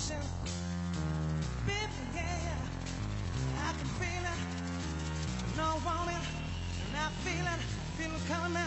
ocean. Baby, yeah, I can feel it. No warning, and I feel it. I coming.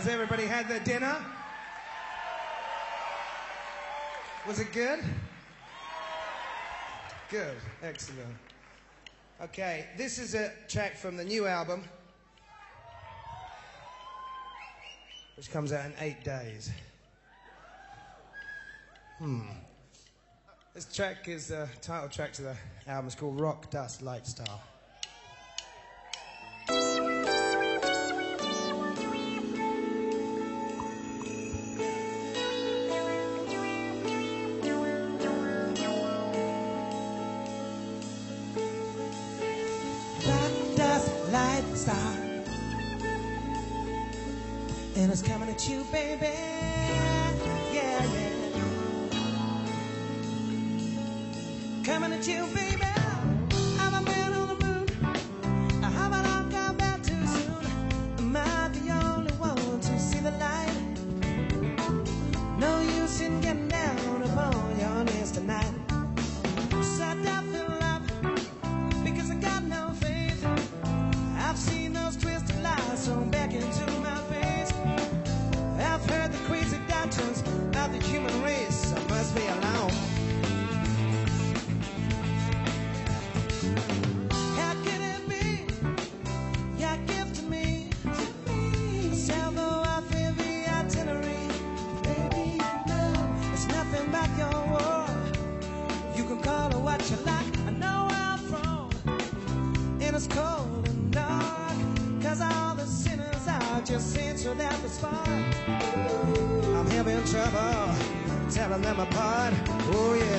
Has everybody had their dinner? Was it good? Good, excellent. Okay, this is a track from the new album, which comes out in eight days. Hmm. This track is the title track to the album. It's called Rock Dust Light Star. And it's coming at you, baby. Yeah, yeah. Coming at you, baby. tearing them apart. Oh yeah.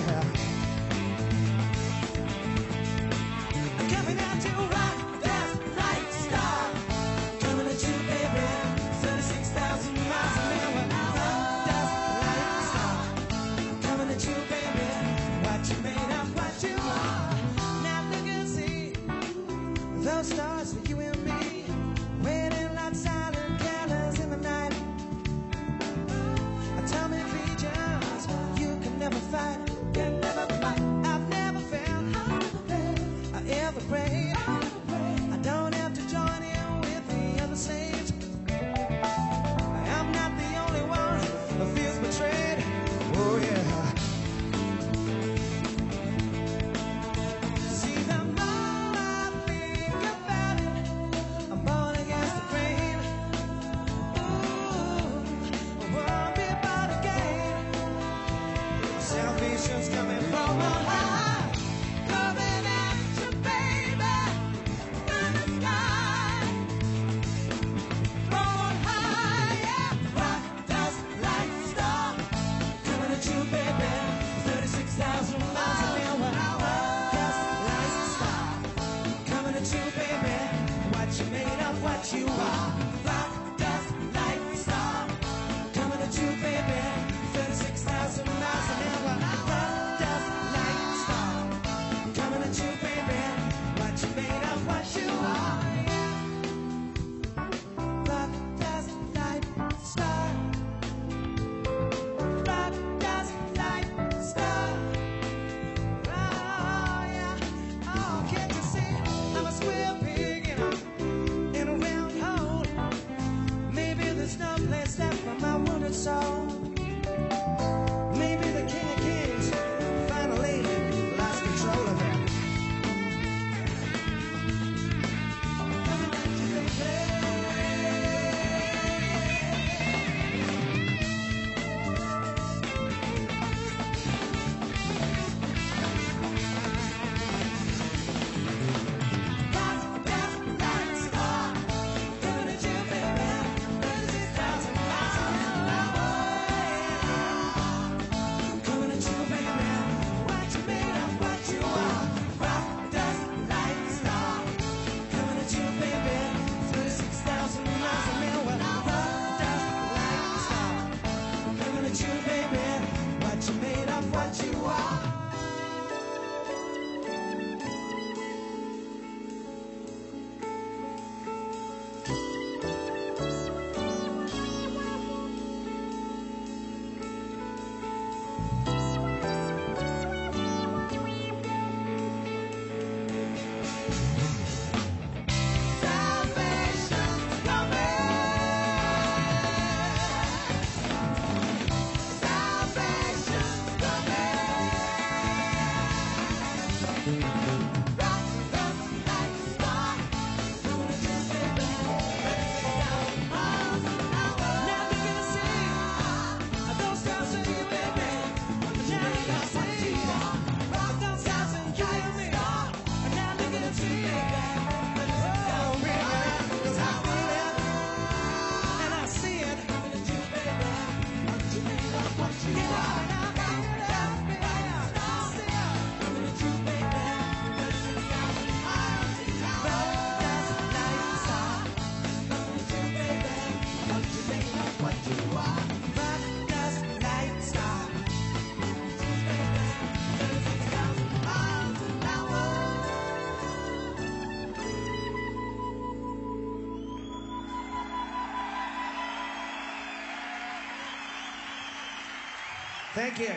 Thank you. It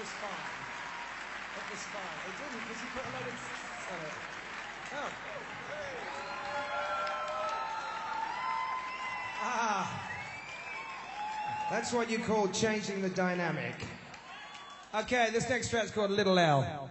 was fine. It was fine. It didn't because you put a lot of on it. Oh. Ah. That's what you call changing the dynamic. Okay, this next track's called Little L.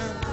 time.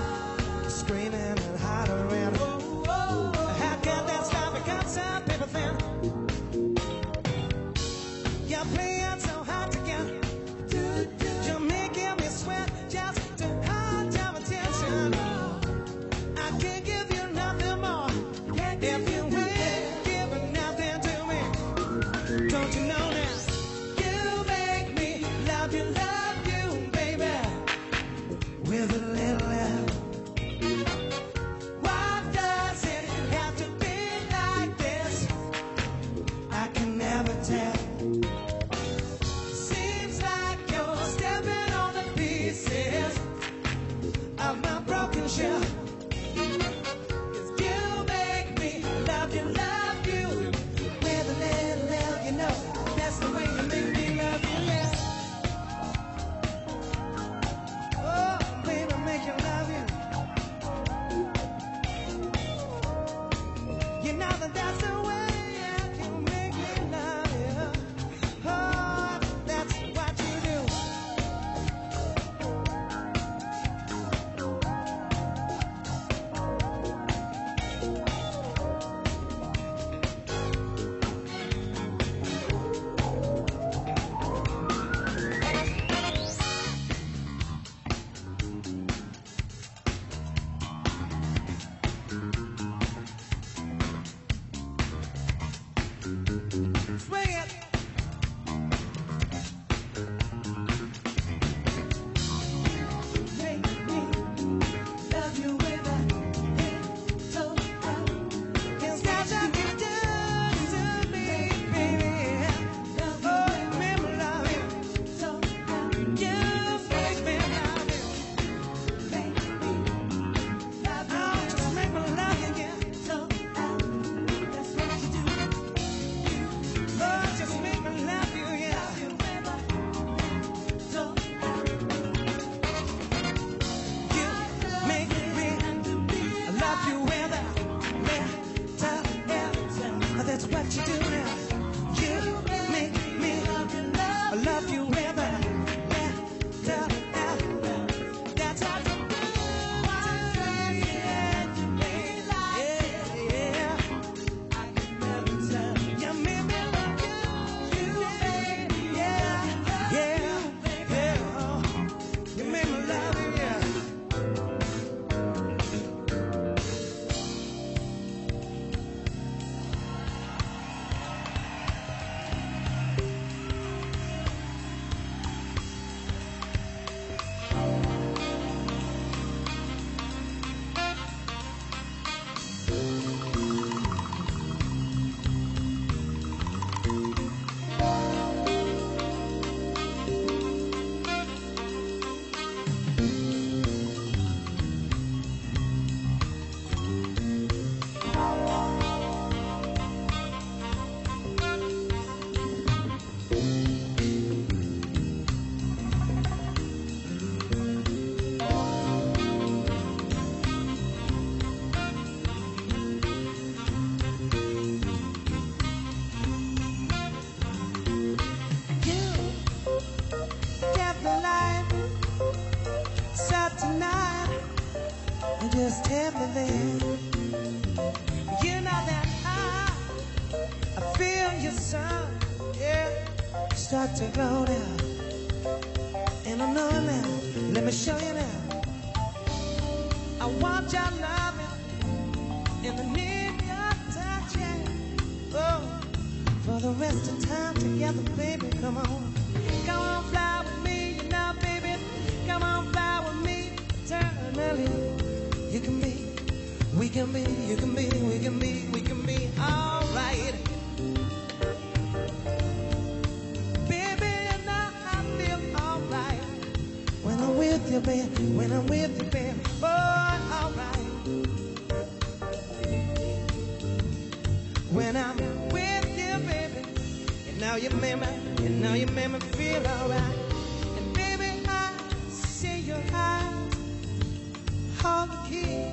I'm key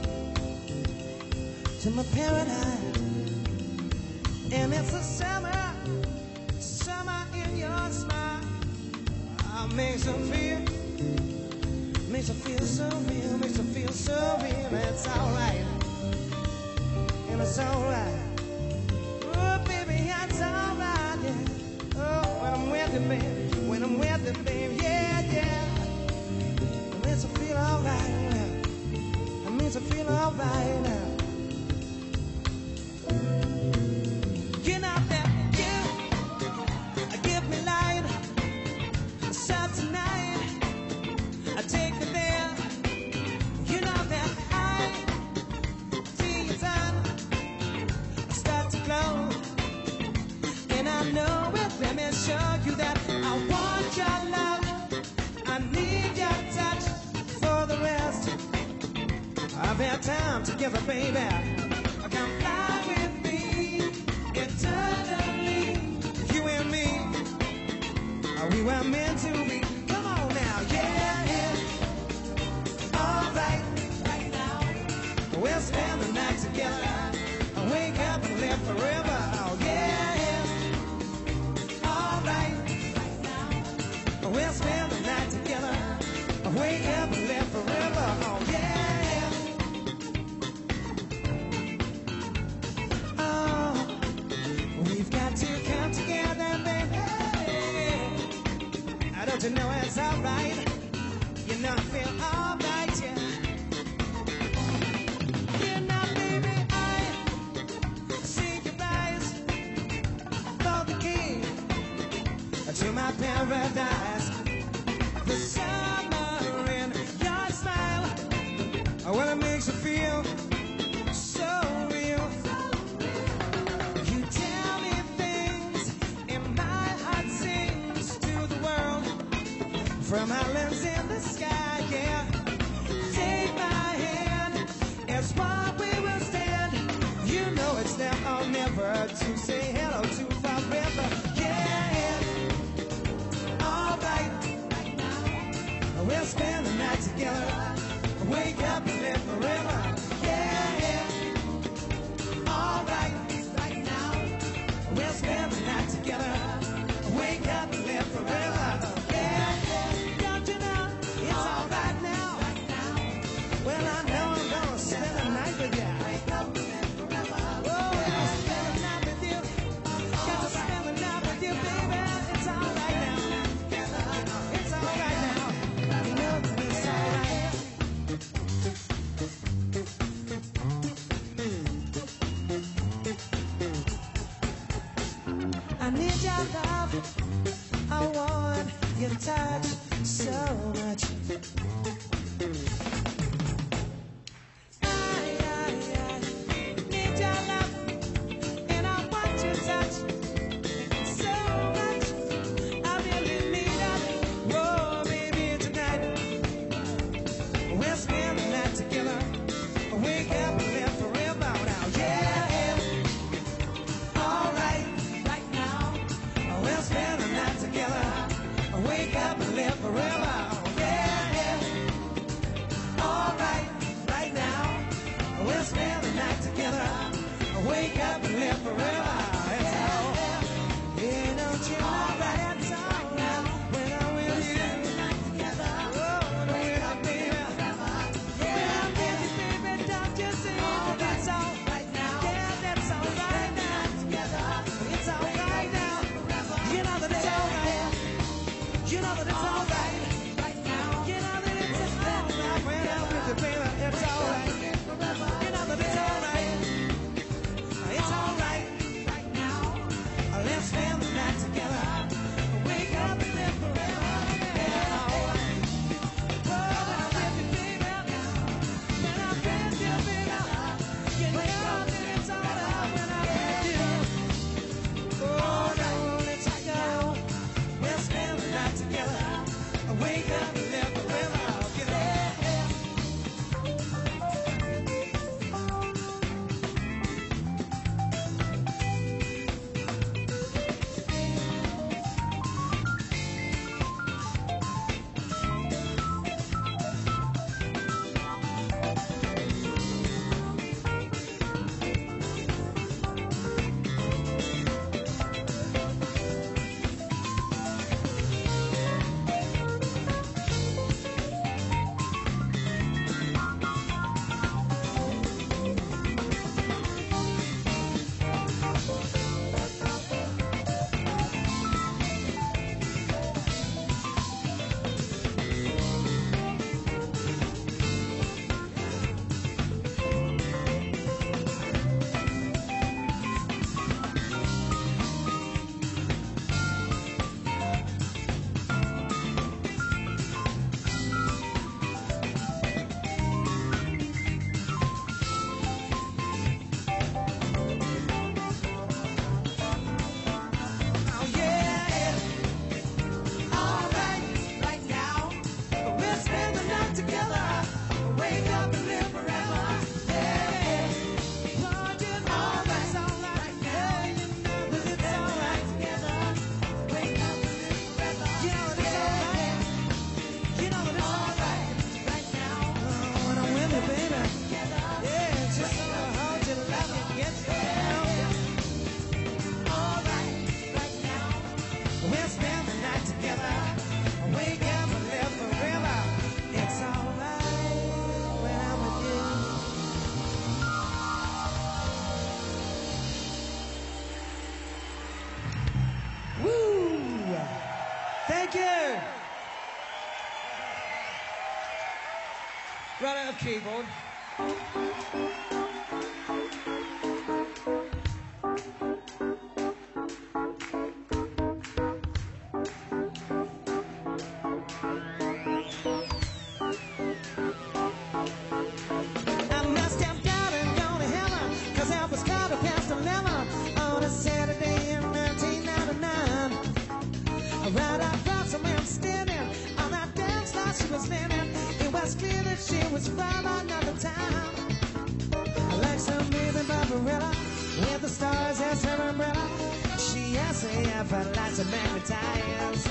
to my paradise. And it's a summer, summer in your smile. Oh, makes her feel, makes me feel so real, makes me feel so real. That's alright, and it's alright. Oh, baby, that's alright, yeah. Oh, when I'm with you, baby, when I'm with you, baby, yeah, yeah. It makes me feel alright feel alright now. time together, baby. right. Chị. Fertilizer magnetized.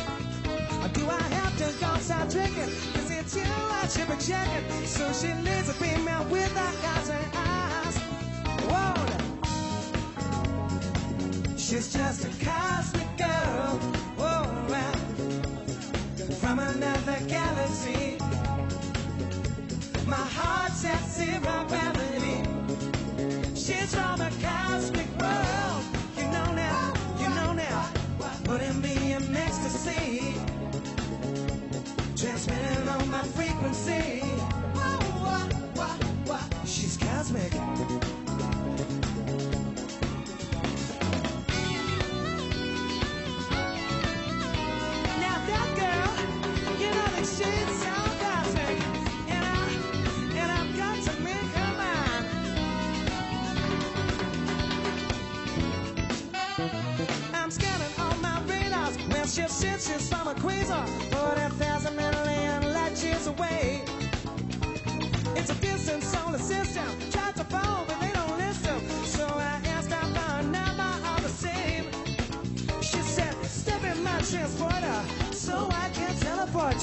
Do I have to go start drinking? Cause it's you I should be checking. So she needs a female with a eyes eyes. Whoa! She's just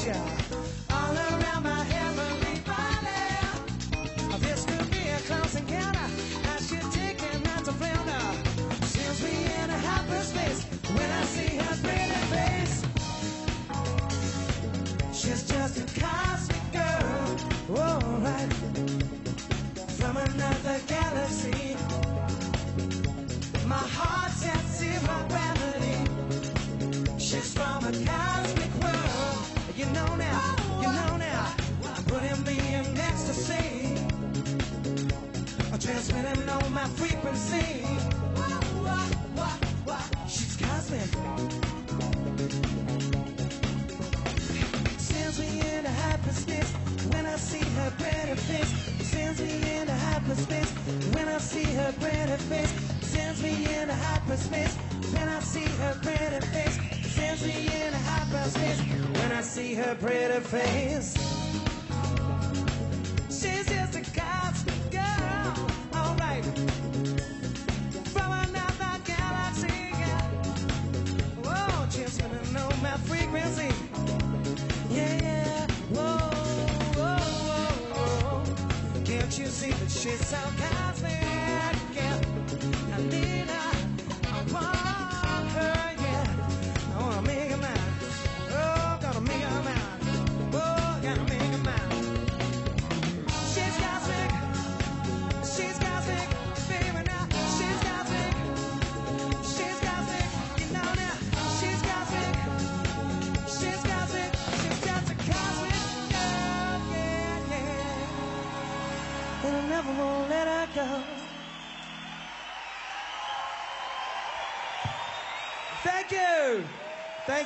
Gotcha.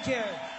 care.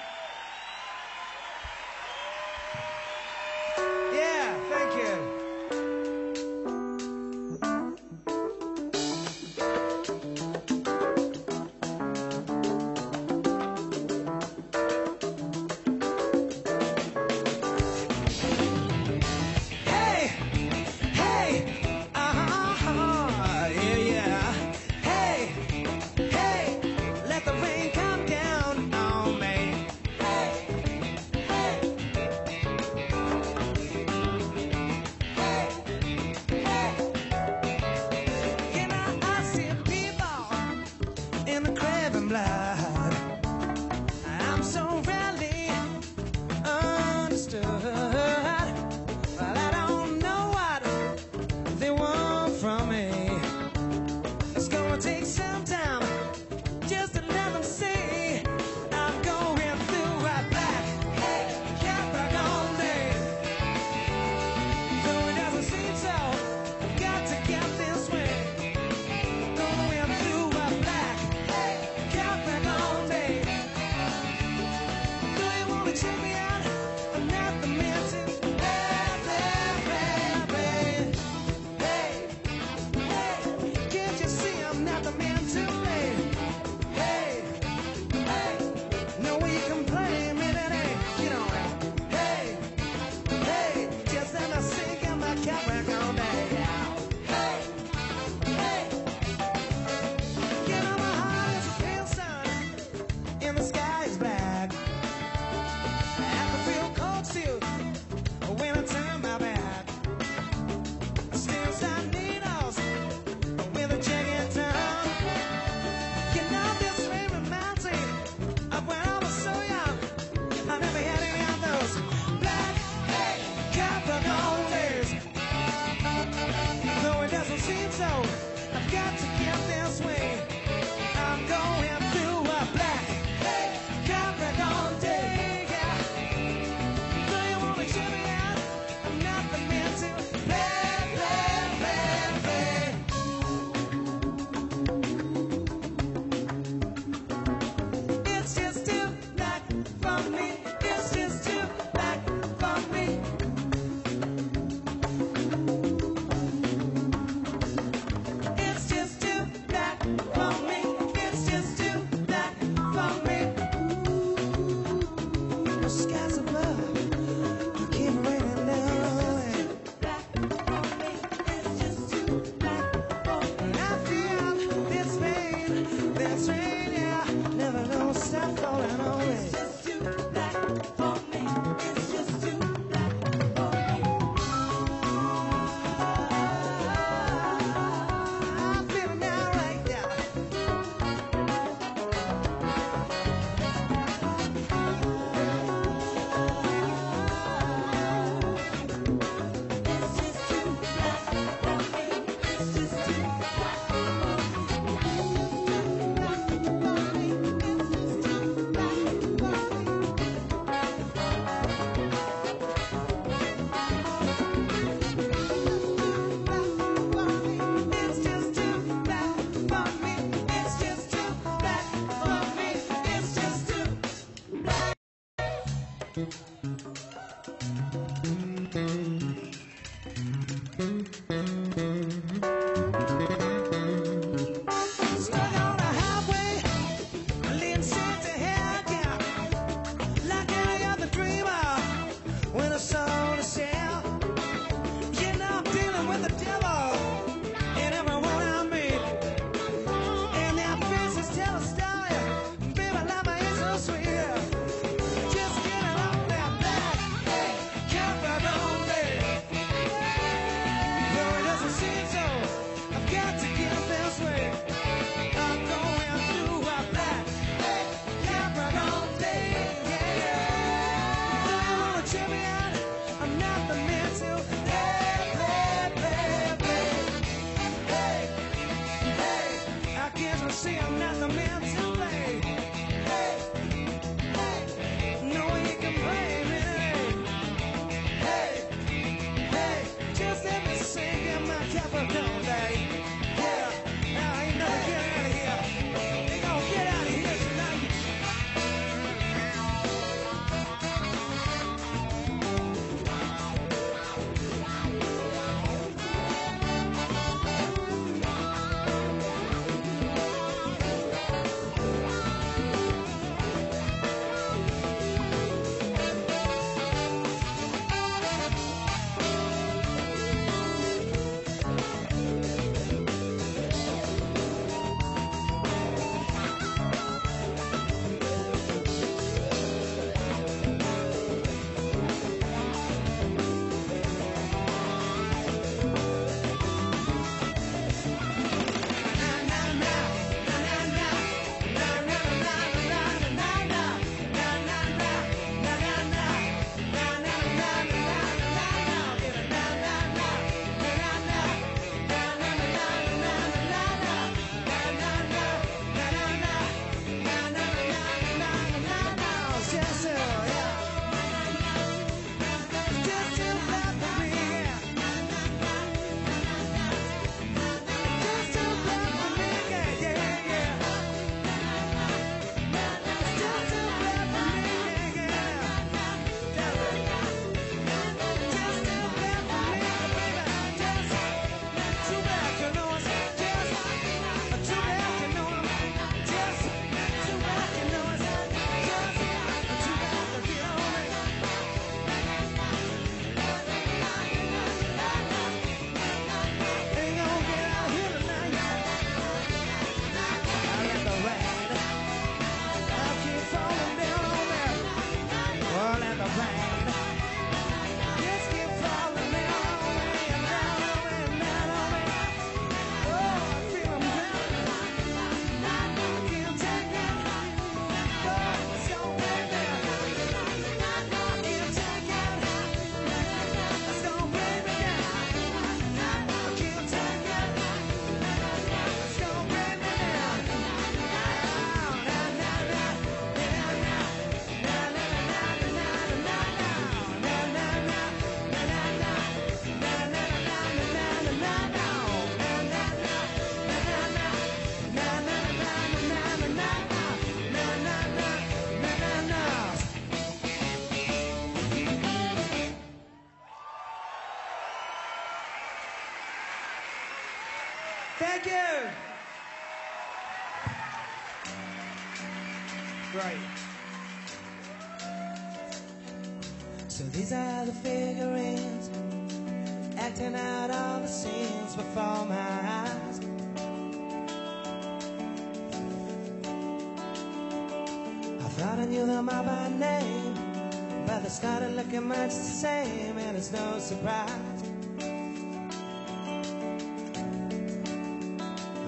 same, and it's no surprise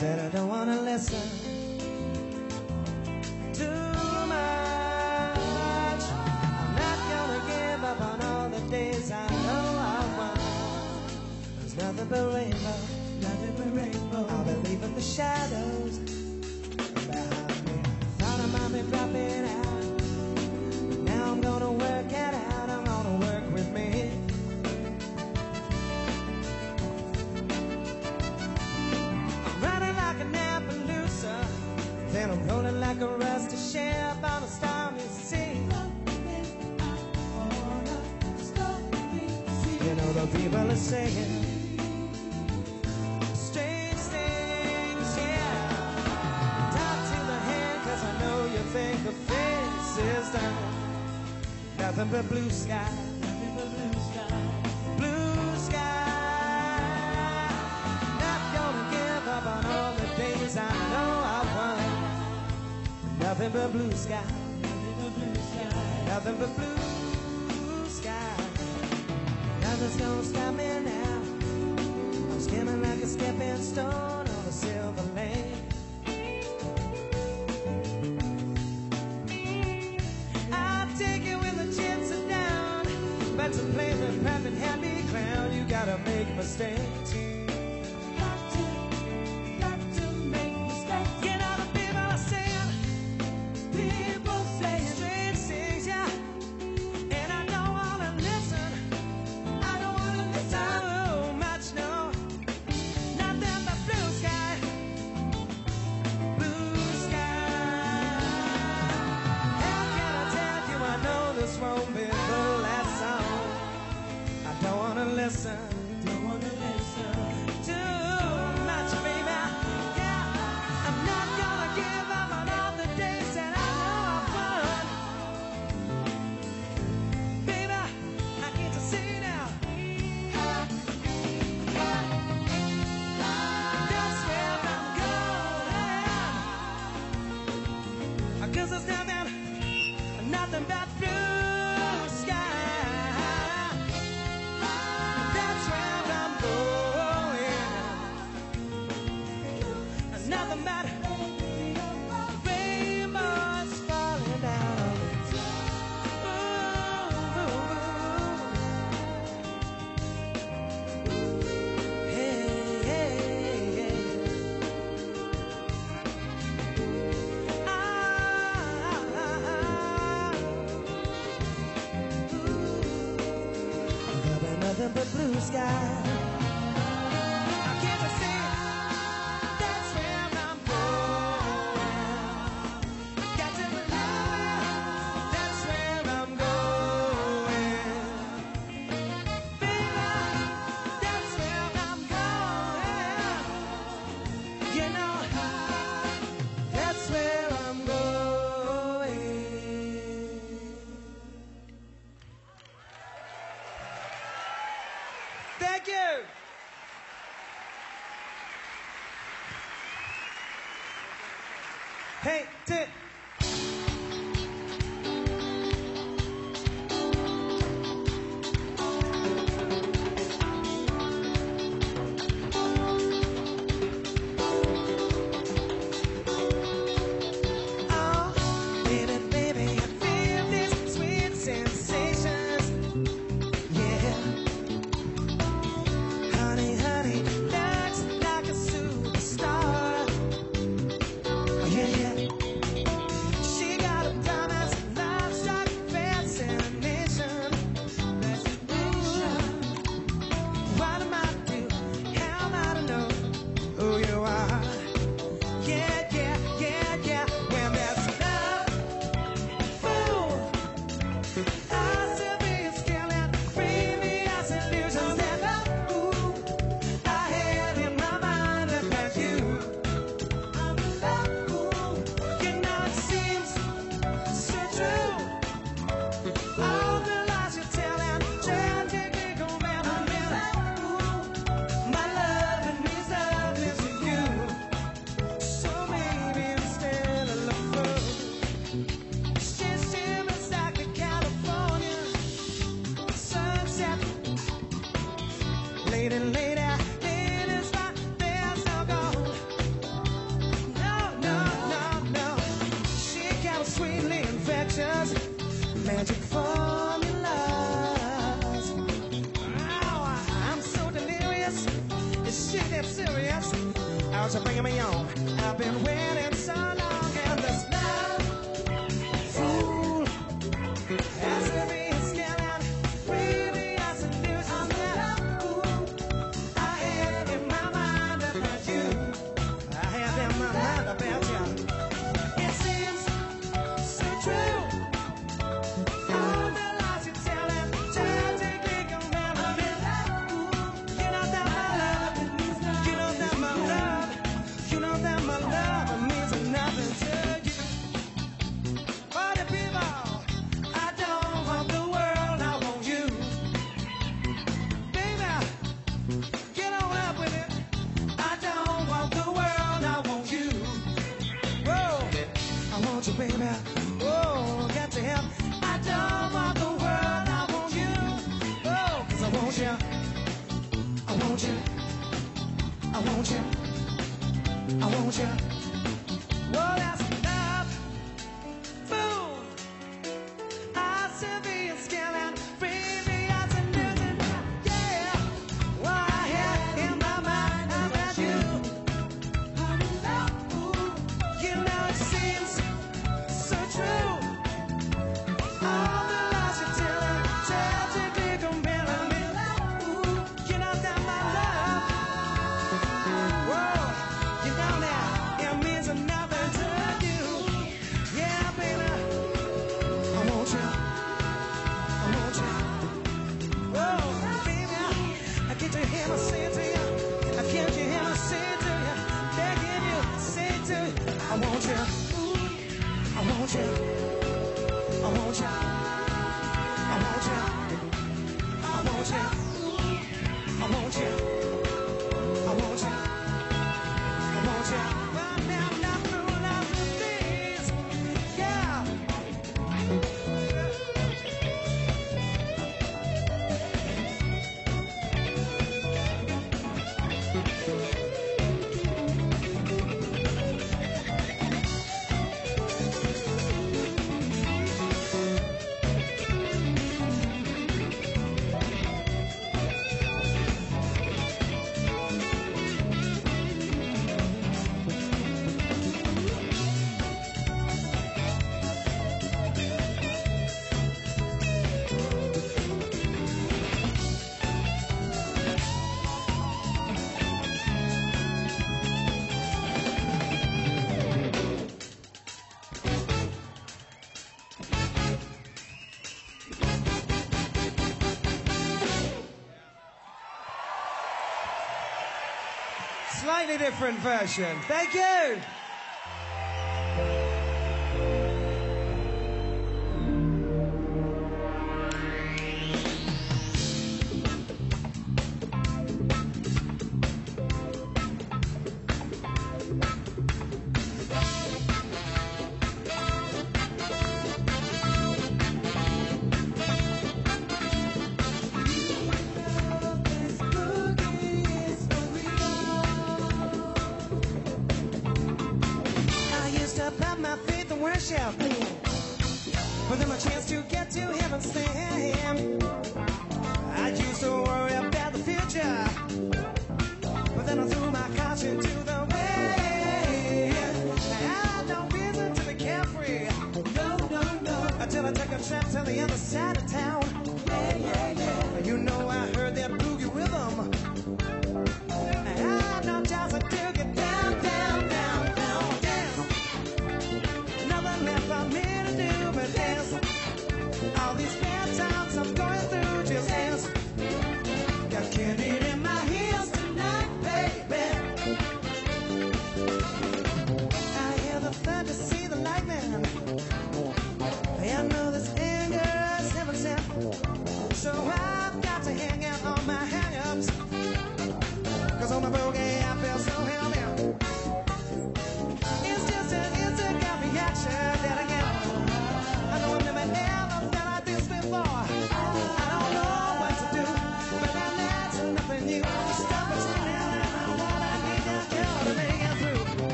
that I don't want to listen too much. I'm not gonna give up on all the days I know I want. There's nothing but rainbow, nothing but rainbow. I'll be leaving the shadows behind me. Thought I might be dropping. saying think the face is. Nothing but blue sky. Nothing but blue sky. Blue sky. Not gonna give up on all the days I know I won. Nothing but blue sky. Nothing but blue sky. Nothing but blue that's a place that perfect happy clown. You gotta make a mistake. blue sky. Thank you. Hey, Tim. me on. I've been waiting. slightly different version. Thank you.